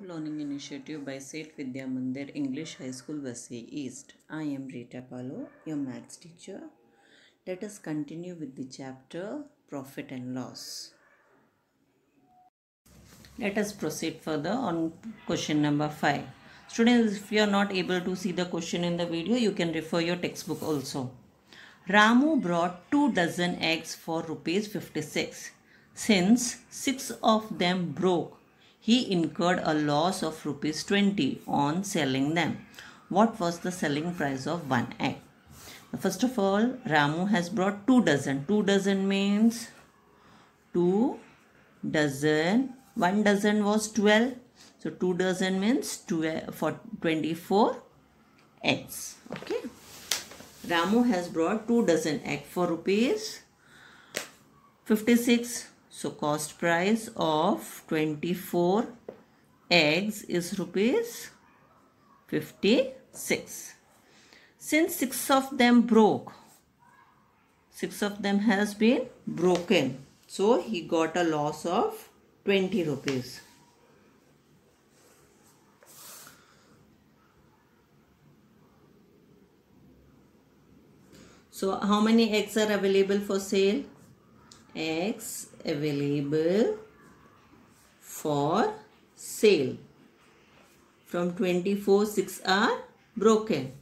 Learning Initiative by Seth Vidya Mandir English High School, Vasai East. I am Rita Palo, your maths teacher. Let us continue with the chapter Profit and Loss. Let us proceed further on question number 5. Students, if you are not able to see the question in the video, you can refer your textbook also. Ramu brought two dozen eggs for rupees 56. Since six of them broke, he incurred a loss of rupees 20 on selling them. What was the selling price of one egg? First of all, Ramu has brought two dozen. Two dozen means two dozen. One dozen was 12. So two dozen means 12 for 24 eggs. Okay. Ramu has brought two dozen egg for rupees 56. So cost price of 24 eggs is rupees 56. Since six of them broke, six of them has been broken. So he got a loss of 20 rupees. So how many eggs are available for sale? Eggs available for sale. From 24, 6 are broken.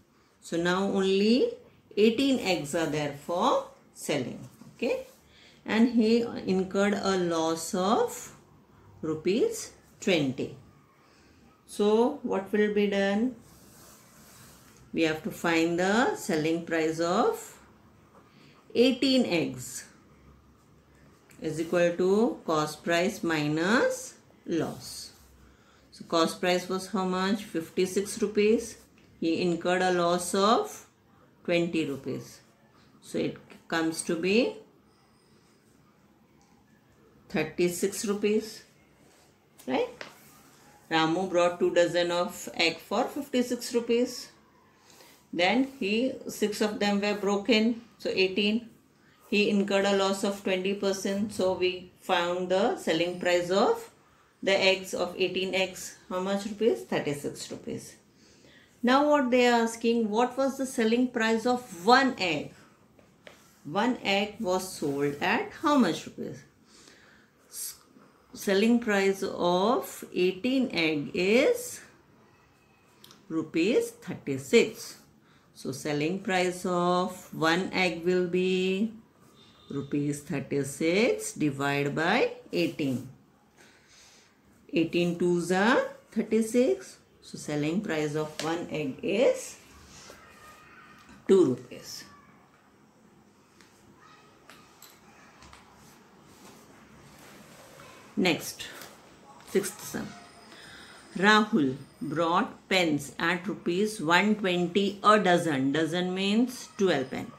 So now only 18 eggs are there for selling. Okay. And he incurred a loss of rupees 20. So what will be done? We have to find the selling price of 18 eggs is equal to cost price minus loss. So cost price was how much? 56 rupees. He incurred a loss of 20 rupees. So it comes to be 36 rupees. Right? Ramu brought two dozen of egg for 56 rupees. Then he, six of them were broken. So 18 he incurred a loss of 20%. So we found the selling price of the eggs of 18 eggs. How much rupees? 36 rupees. Now what they are asking, what was the selling price of one egg? One egg was sold at how much rupees? Selling price of 18 egg is rupees 36. So selling price of one egg will be rupees 36 divided by 18. 18 twos are 36. So selling price of one egg is 2 rupees. Next, sixth sum. Rahul brought pens at rupees 120 a dozen. Dozen means 12 pen.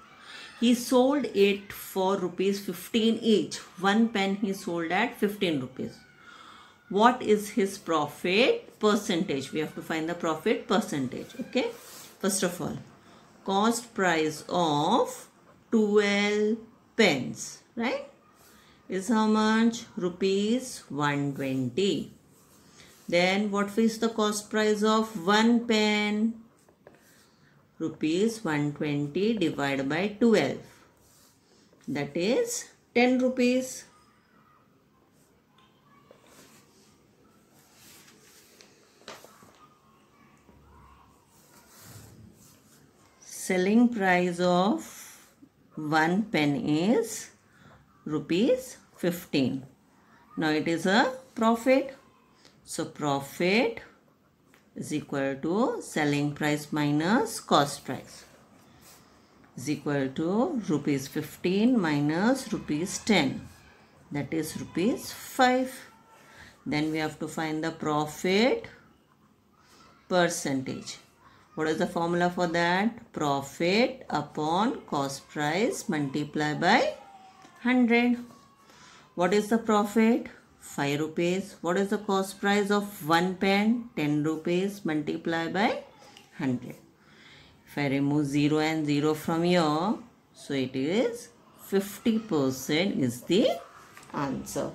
He sold it for rupees 15 each. One pen he sold at 15 rupees. What is his profit percentage? We have to find the profit percentage. Okay. First of all, cost price of 12 pens. Right? Is how much? Rupees 120. Then what is the cost price of one pen? Rupees 120 divided by 12. That is 10 rupees. Selling price of one pen is rupees 15. Now it is a profit. So profit is equal to selling price minus cost price. Is equal to rupees 15 minus rupees 10 that is rupees 5 then we have to find the profit percentage. What is the formula for that? Profit upon cost price multiply by 100 what is the profit 5 rupees. What is the cost price of 1 pen? 10 rupees multiply by 100. If I remove 0 and 0 from here, so it is 50% is the answer.